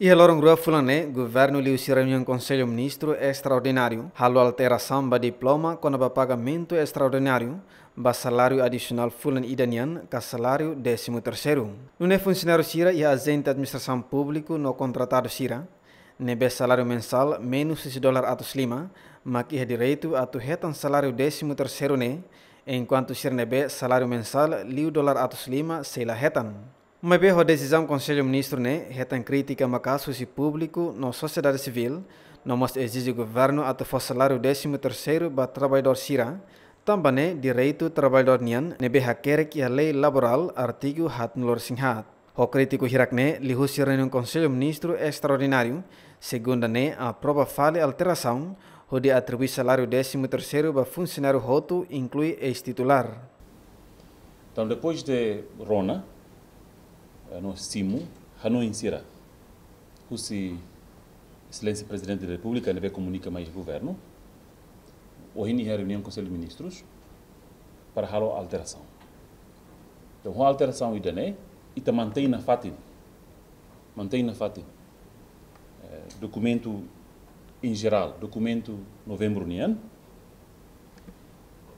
E a rua fulane, governo si reunião conselho ministro extraordinário, halo alteração ba diploma com ba pagamento extraordinário, ba salário adicional fulan idanian ka salário décimo terceiro. Não é funcionário sira e agente administração público no contratado sira, nebe salário mensal menos 6 dólar atos lima, mas que é direito a tu retan salário décimo terceiro ne, enquanto sir nebe salário mensal liu dólar atos lima se la retan. Uma vez a decisão do Conselho Ministro né, retan crítica a casos e público na sociedade civil, não mostra exige o governo a ter salário décimo terceiro para trabalhador sira, também né, direito trabalhador nian, nebe hakerek a lei laboral artigo hat nulor singhat. O crítico hirakne lihusi reunião Conselho Ministro extraordinário, segundo né, a fale alteração, onde atribui salário décimo terceiro para funcionário roto inclui ex-titular. Então, depois de Rona, no simu hanu insira. Husi excelência presidente da república deve comunica mais governo. O hini reunião com conselho de ministros para halo alteração. Então a alteração idane ita mantém na fatin mantém na fatin é, documento em geral documento novembro nian.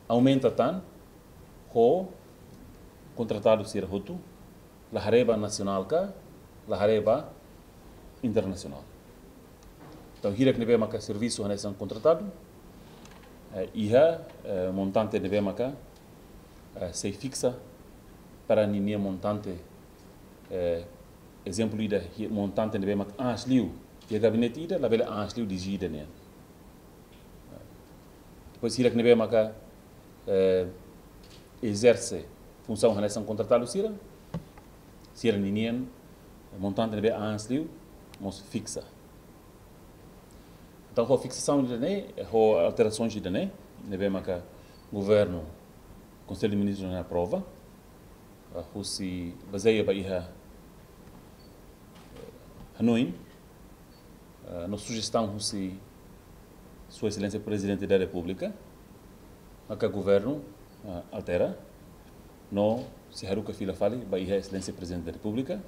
Aumenta tan ho contratado ser roto la hareba nacional ka la hareba internacional. Então hira que neve maka serviço hanesan contratado uh, iha montante neve maka uh, se fixa para ninguém montante exemplo ida montante neve maka ansliu e gabinete ida la bela ansliu de gida né depois hira que neve maka uh, exerce função hanesan contratado sira Sierra Ninien, montante de ansliu, mos fixa. Então, a fixação de né, a alterações de né, nebe maka governo, conselho de ministros na prova, se baseia para ir Hanoi, na sugestão se sua excelência presidente da república, maka governo altera, no se Haruka Fila fale, Bahia Excelência Presidente da República.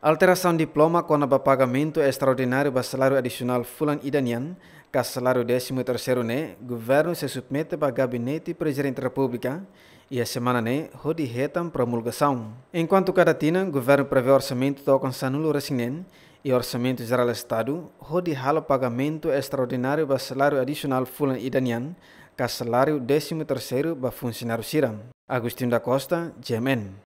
Alteração diploma com o pagamento extraordinário para salário adicional fulan idanian, que salário décimo terceiro né, governo se submete para gabinete presidente da República e a semana né, hodi retam promulgação. Enquanto cada tina, governo prevê orçamento do consanulo recinen e orçamento geral do Estado, hodi hala pagamento extraordinário para salário adicional fulan idanian, que salário décimo terceiro para funcionário siram. Agustin da Costa, Yemen.